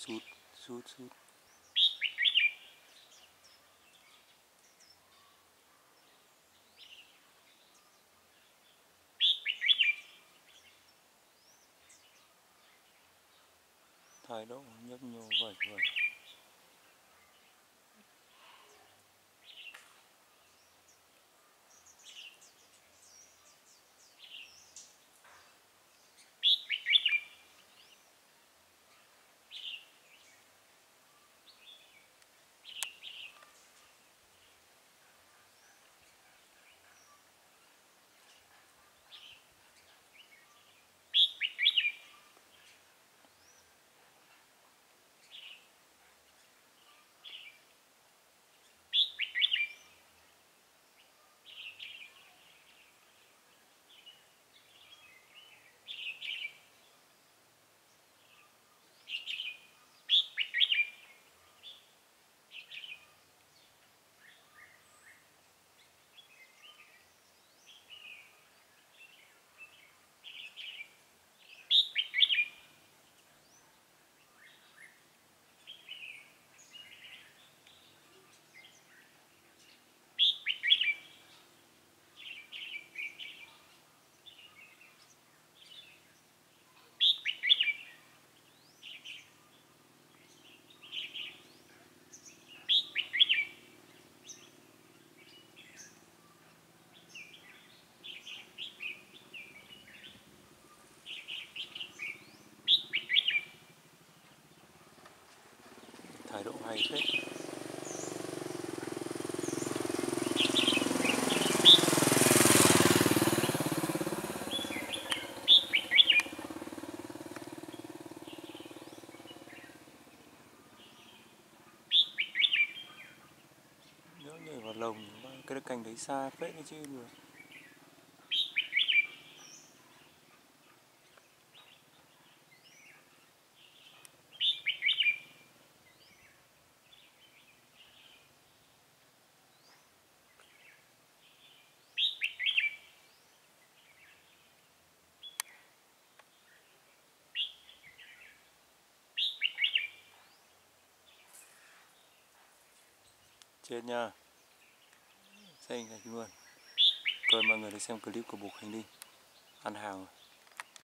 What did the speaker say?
sút sút sút. Thái độ nhấp nhô vẩy vẩy. Thái độ hay phết. Nhảy vào lồng, cái cành đấy xa phết đấy chứ được trên nha. Xanh sạch luôn. Rồi mọi người đi xem clip của bục hành đi. Ăn hàng